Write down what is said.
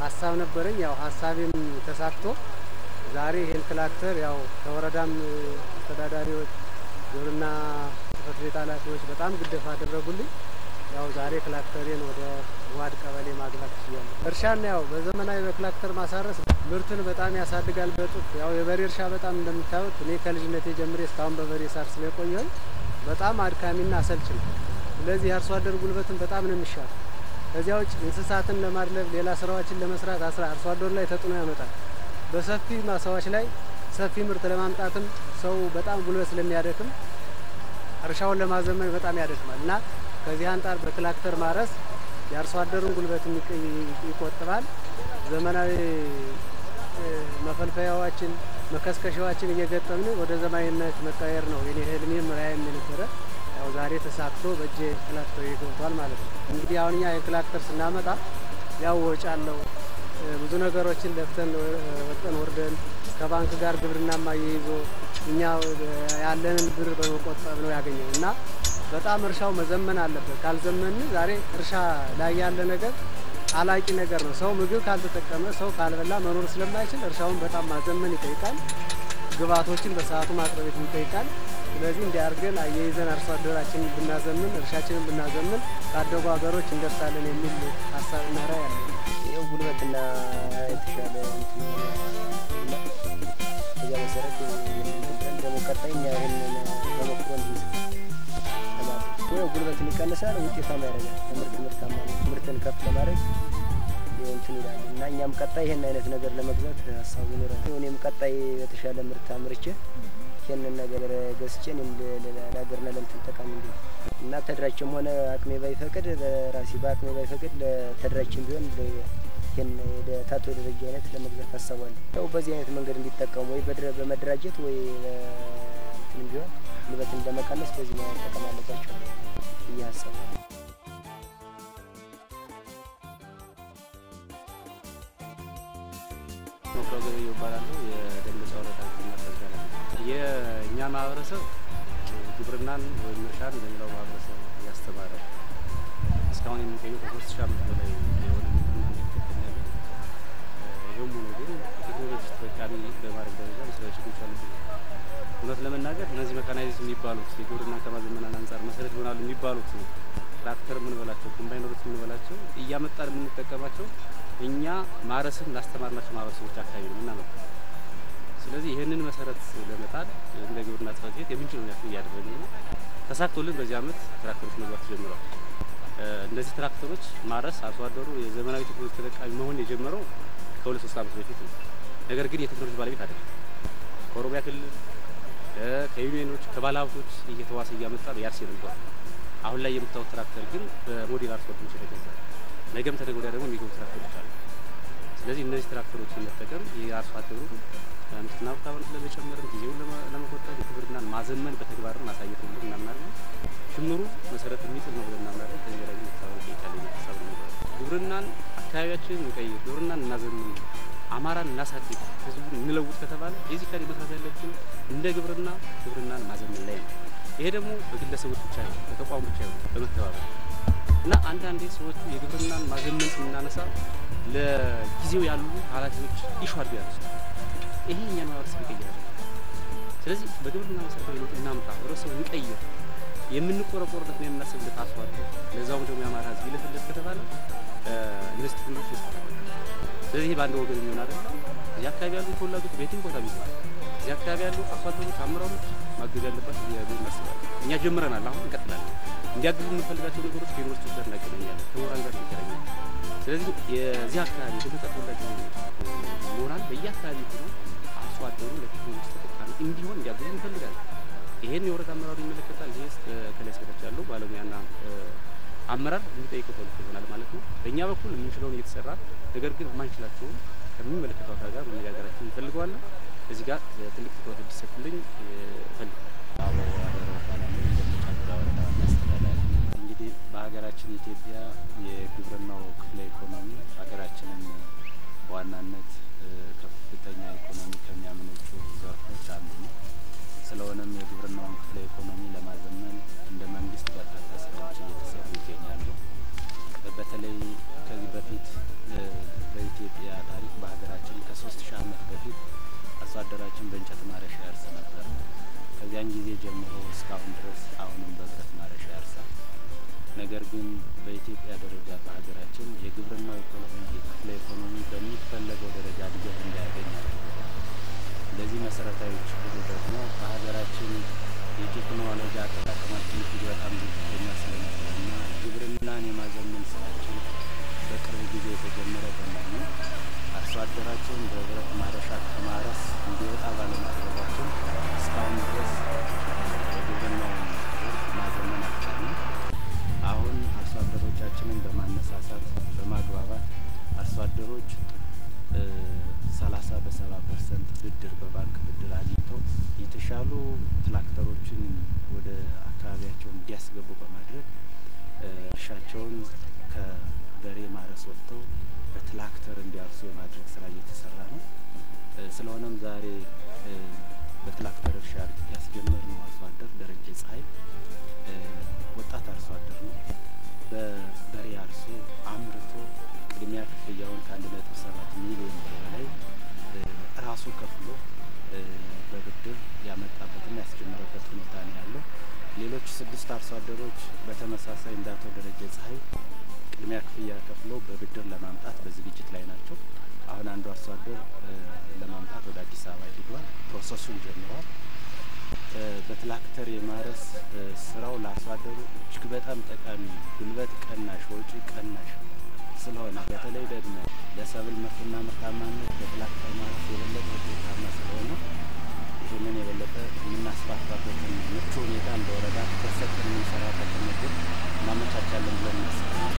ሀሳብ ነበረኝ። ያው ሀሳቤም ተሳክቶ ዛሬ ይህን ትራክተር ያው ከወረዳም አስተዳዳሪዎች፣ ግብርና ጽሕፈት ቤት ኃላፊዎች በጣም ድጋፍ አደረጉልኝ። ያው ዛሬ ትራክተሬን ወደ ዋድ ቀበሌ ማስገባት ችያለሁ። እርሻና ያው በዘመናዊ በትራክተር ማሳረስ ምርትን በጣም ያሳድጋል በእጥፍ። ያው የበሬ እርሻ በጣም እንደምታዩት እኔ ከልጅነቴ ጀምሬ እስካሁን በበሬ ሳርስ ስለቆየሁኝ በጣም አድካሚና አሰልች ነው። ስለዚህ የአርሶ አደር ጉልበትን በጣም ነው የሚሻል። ከዚያ ውጭ እንስሳትን ለማድለብ ሌላ ስራዎችን ለመስራት አስራ አርሶ አደሩ ላይ ተጽዕኖ ያመጣል። በሰፊ ማሳዎች ላይ ሰፊ ምርት ለማምጣትም ሰው በጣም ጉልበት ስለሚያደክም እርሻውን ለማዘመን በጣም ያደክማል እና ከዚህ አንጻር በትራክተር ማረስ የአርሶ አደሩን ጉልበትም ይቆጥባል። ዘመናዊ መፈልፈያዎችን መከስከሻዎችን እየገጠምን ወደ ዘመናዊነት መቀየር ነው የኔ ህልሜም ራዕይም የነበረ። ያው ዛሬ ተሳክቶ በእጄ ትራክተር ገብቷል ማለት ነው። እንግዲህ አሁን እኛ የትራክተር ስናመጣ ያው ወጪ አለው ብዙ ነገሮችን ለፍተን ወጠን ወርደን ከባንክ ጋር ግብርናማ እየይዞ እኛ ያለንን ብር በመቆጠብ ነው ያገኘው እና በጣም እርሻው መዘመን አለበት። ካልዘመን ዛሬ እርሻ ላይ ያለ ነገር አላቂ ነገር ነው። ሰው ምግብ ካልተጠቀመ ሰው ካልበላ መኖር ስለማይችል እርሻውን በጣም ማዘመን ይጠይቃል። ግብዓቶችን በሰዓቱ ማቅረብ ይጠይቃል። ስለዚህ እንዲያርገን አያይዘን አርሶ አደራችንን ብናዘምን እርሻችንን ብናዘምን ካደጉ ሀገሮች እንደርሳለን የሚል ሀሳብና ራዕይ አለ። ይኸው ጉልበትና የተሻለ በዚያ መሰረት ደግሞ ቀጣይ እኛ ተሞክሮ ይኸው ጉልበትን ይቀንሳል፣ ውጤታማ ያደርጋል። ለምርት ምርታማ ምርትን ከፍ ለማድረግ እንትን ይላል እና እኛም ቀጣይ ይህን አይነት ነገር ለመግዛት ሀሳቡ ይኖራል። እኔም ቀጣይ በተሻለ ምርት አምርቼ ይህንን ነገር ገዝቼ ለሀገርና ለእንትን ጠቃሚ እንዲ እና ተደራጅም ሆነ አቅሜ ባይፈቅድ በራሴ በአቅሜ ባይፈቅድ ለተደራጅም ቢሆን ይህን ታቶ ደረጃ አይነት ለመግዛት ታሰባለሁ። ያው በዚህ አይነት መንገድ እንዲጠቀሙ ወይ በመደራጀት ወይ እንትን ቢሆን ጉልበትን ለመቀነስ በዚህ መጠቀም አለባቸው ብዬ አስባለሁ። ገበየው ይባላሉ። የደንበጫ ወረዳ የእኛ ማህበረሰብ ግብርናን ወይም እርሻን እንደሌላው ማህበረሰብ እያስተማረ እስካሁን የሚገኘው ከሶስት ሺህ ዓመት በላይ የሆነ ግብርና ያለ ይህም ሆኖ ግን ቴክኖሎጂ ተጠቃሚ በማድረግ ደረጃ መስሪያ ችግሮች አሉ። እውነት ለመናገር እነዚህ መካናይዝም የሚባሉት የግብርና ከማዘመናን አንጻር መሰረት ይሆናሉ የሚባሉት ትራክተር የምንበላቸው ኮምባይነሮች የምንበላቸው እያመጣን የምንጠቀማቸው እኛ ማረስን ላስተማርናቸው ማህበረሰቦች አካባቢ ነው የምናመጣው። ስለዚህ ይህንን መሰረት ለመጣል እንደ ግብርና ጽሕፈት ቤት የምንችለውን ያክል እያደረግን ነው። ተሳክቶልን በዚህ ዓመት ትራክተሮች መግባት ጀምረዋል። እነዚህ ትራክተሮች ማረስ አርሶ አደሩ የዘመናዊ ቴክኖሎጂ ተጠቃሚ መሆን የጀመረው ከሁለት ሶስት ዓመት በፊት ነው። ነገር ግን የቴክኖሎጂ ባለቤት አይደለም። ከኦሮሚያ ክልል ከዩኒየኖች ከባለሀብቶች እየተዋሰ እያመጣ ነው ያርስ ነበር። አሁን ላይ የምታዩት ትራክተር ግን በሞዴል አርሶ አደሮች የተገዛ ነገም ተነገ ወዲያ ደግሞ የሚገቡ ትራክተሮች አሉ። ስለዚህ እነዚህ ትራክተሮችን መጠቀም የአርሶ አደሩ ምርትና ምርታማነት ለመጨመርም ጊዜውን ለመቆጠብ ግብርናን ማዘመን በተግባር ማሳየት ነው እናምናለን። ጅምሩ መሰረት የሚጥል ነው ብለን እናምናለን። ከዚህ በላይ መተባበር ይጠይቃል የሚታሰብ ነው። ግብርናን አካባቢያችንን እንቀይር፣ ግብርናን እናዘምን፣ አማራን እናሳድግ፣ ህዝቡን እንለውጥ ከተባለ basically መስራት ያለብን እንደ ግብርና ግብርናን ማዘመን ላይ ነው። ይሄ ደግሞ በግለሰቦች ብቻ ነው፣ በተቋሙ ብቻ ነው፣ በመተባበር እና አንዳንዴ ሰዎቹ የግብርናን ማዘመን ስናነሳ ለጊዜው ያሉ ኃላፊዎች ኢሹ አድርገው ያነሱ ይሄ እኛን ማህበረሰብ ይቀይራል። ስለዚህ በግብርና መሰረታዊ ለውጥ እናምጣ፣ ህብረተሰቡ እንቀይር፣ የምንቆረቆርለት ነው የምናስብለት አደር ለዛውም ደግሞ የአማራ ህዝብ ይለፍለት ከተባለ ቴክኖሎጂ ይስራል። ስለዚህ በአንድ ወገን የሚሆን አይደለም። እዚህ አካባቢ ያሉ ተወላጆች በየትም ቦታ ቢሆን እዚህ አካባቢ ያሉ አርሶ አደሮች፣ ማገዝ እያገዙ እናስባለን። እኛ ጀምረናል፣ አሁን እንቀጥላለን። እንዲያግዙ የምንፈልጋቸው ነገሮች ከዩኒቨርሲቲዎች ጋር እናገናኛለን፣ ከምሁራን ጋር እንገናኛለን። ስለዚህ የዚህ አካባቢ የደብረ ተወላጅ በየአካባቢ ሆኖ አርሶ አደሩ ለቴክኖሎጂ ተጠቃሚ እንዲሆን እንዲያግዙ እንፈልጋለን። ይሄን የወረዳ አመራሩ ይመለከታል። ይህ ከላይ እስከታች ያለው ባለሙያና አመራር የሚጠይቀው ተልእኮ ይሆናል ማለት ነው። በእኛ በኩል የምንችለውን እየተሰራ ነገር ግን የማንችላቸውን ከሚመለከተው አካል ጋር መነጋገራችን እንፈልገዋለን። እዚህ ጋር ትልቅ ትኩረት እንዲሰጥልኝ እፈልጋለሁ። እንግዲህ በሀገራችን ኢትዮጵያ የግብርናው ክፍለ ኢኮኖሚ ሀገራችንን በዋናነት ከፍተኛ ኢኮኖሚ ከሚያመነጩ ዘርፎች አንዱ ነው። ስለሆነም የግብርናውን ክፍለ ኢኮኖሚ ለማዘመን እንደ መንግስት በርካታ ስራዎች እየተሰሩ ይገኛሉ። በተለይ ከዚህ በፊት መሰረታዊ ችግሩ ደግሞ በሀገራችን የቴክኖሎጂ አጠቃቀማችን እጅግ በጣም ዝቅተኛ ስለነበረና ግብርናን የማዘመን ስራችን በቅርብ ጊዜ የተጀመረ በመሆኑ አርሶ አደራችን በብረት ማረሻ ከማረስ እንዲወጣ ባለማድረጋችን እስካሁን ድረስ የግብርናውን ማዘመን አልቻልንም። አሁን አርሶ አደሮቻችንን በማነሳሳት በማግባባት አርሶ አደሮች ሰላሳ በሰባ percent የማድረግ ስራ እየተሰራ ነው። ስለሆነም ዛሬ በትራክተር እርሻ ያስጀመርነው አርሶ አደር ደረጀ ፀሐይ ወጣት አርሶ አደር ነው። በበሬ አርሶ አምርቶ ቅድሚያ ክፍያውን ከአንድ ነጥብ ሰባት ሚሊዮን ብር በላይ ራሱ ከፍሎ በብድር ያመጣበትና ያስጀመረበት ሁኔታ ነው ያለው። ሌሎች ስድስት አርሶ አደሮች በተመሳሳይ እንደ አቶ ደረጀ ፀሐይ ቅድሚያ ክፍያ ከፍለው በብድር ለማምጣት በዝግጅት ላይ ናቸው። አሁን አንዱ አርሶ አደር ለማምጣት ወደ አዲስ አበባ ሂዷል። process ኡን ጀምሯል። በትራክተር የማረስ ስራው ለአርሶ አደሩ እጅግ በጣም ጠቃሚ፣ ጉልበት ቀናሽ፣ ወጪ ቀናሽ ስለሆነ በተለይ ደግሞ ለሰብል ምርትና ምርታማነት በትራክተር ማረስ የበለጠ ውጤታማ ስለሆነ ይህንን የበለጠ የምናስፋፋበትን ምቹ ሁኔታ እንደወረዳ ተሰጥን የምንሰራበትን ምግብ እናመቻቻለን ብለን እናስባለን።